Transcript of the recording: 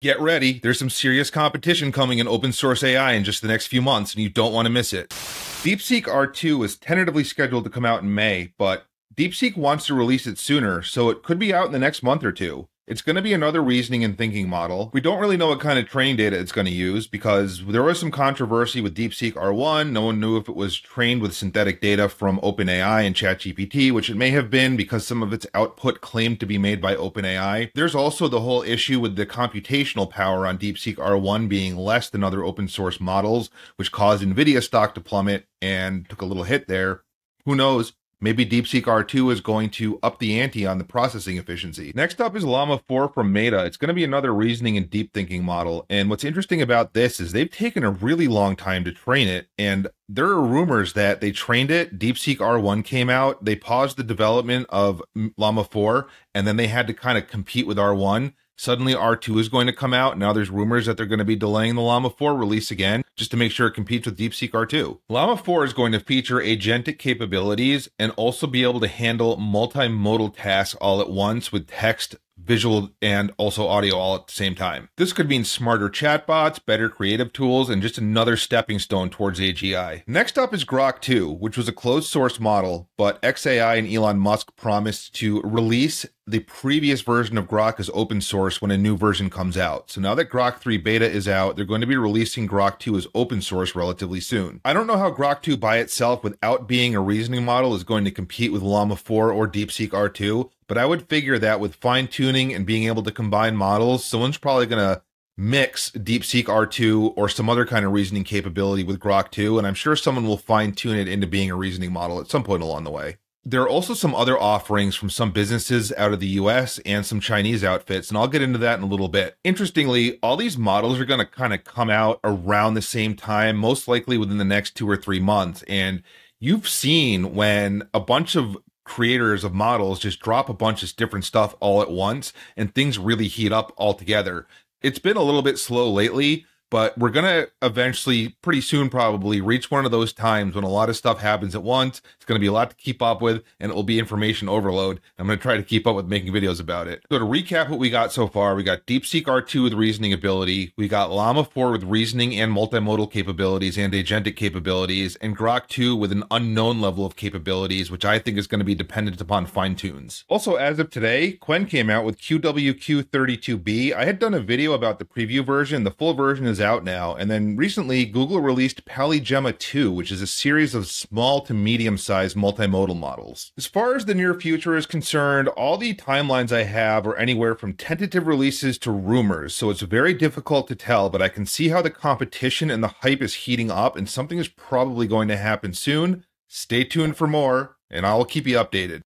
Get ready, there's some serious competition coming in open source AI in just the next few months, and you don't want to miss it. DeepSeek R2 is tentatively scheduled to come out in May, but DeepSeek wants to release it sooner, so it could be out in the next month or two. It's going to be another reasoning and thinking model. We don't really know what kind of training data it's going to use because there was some controversy with DeepSeek R1. No one knew if it was trained with synthetic data from OpenAI and ChatGPT, which it may have been because some of its output claimed to be made by OpenAI. There's also the whole issue with the computational power on DeepSeek R1 being less than other open source models, which caused NVIDIA stock to plummet and took a little hit there. Who knows? Maybe DeepSeek R2 is going to up the ante on the processing efficiency. Next up is Llama 4 from Meta. It's going to be another reasoning and deep thinking model. And what's interesting about this is they've taken a really long time to train it. And there are rumors that they trained it. DeepSeek R1 came out. They paused the development of Llama 4 and then they had to kind of compete with R1 Suddenly R2 is going to come out. Now there's rumors that they're going to be delaying the Llama 4 release again just to make sure it competes with DeepSeek R2. Llama 4 is going to feature agentic capabilities and also be able to handle multimodal tasks all at once with text, visual, and also audio all at the same time. This could mean smarter chatbots, better creative tools, and just another stepping stone towards AGI. Next up is Grok 2, which was a closed source model, but XAI and Elon Musk promised to release the previous version of Grok as open source when a new version comes out. So now that Grok 3 beta is out, they're going to be releasing Grok 2 as open source relatively soon. I don't know how Grok 2 by itself, without being a reasoning model, is going to compete with Llama 4 or DeepSeek R2, but I would figure that with fine tuning and being able to combine models, someone's probably going to mix DeepSeek R2 or some other kind of reasoning capability with Grok 2, and I'm sure someone will fine tune it into being a reasoning model at some point along the way. There are also some other offerings from some businesses out of the US and some Chinese outfits, and I'll get into that in a little bit. Interestingly, all these models are going to kind of come out around the same time, most likely within the next two or three months. And you've seen when a bunch of creators of models just drop a bunch of different stuff all at once and things really heat up altogether. It's been a little bit slow lately, but we're going to eventually, pretty soon probably, reach one of those times when a lot of stuff happens at once. It's going to be a lot to keep up with, and it will be information overload. I'm going to try to keep up with making videos about it. So to recap what we got so far, we got DeepSeek R2 with reasoning ability, we got Llama 4 with reasoning and multimodal capabilities and agentic capabilities, and Grok 2 with an unknown level of capabilities, which I think is going to be dependent upon fine tunes. Also, as of today, Qwen came out with QWQ32B. I had done a video about the preview version. The full version is is out now. And then recently, Google released PaliGemma 2, which is a series of small to medium sized multimodal models. As far as the near future is concerned, all the timelines I have are anywhere from tentative releases to rumors, so it's very difficult to tell, but I can see how the competition and the hype is heating up, and something is probably going to happen soon. Stay tuned for more, and I'll keep you updated.